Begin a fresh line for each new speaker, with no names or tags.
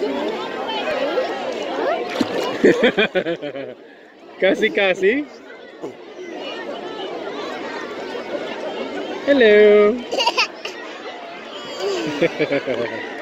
casi, casi. Hello.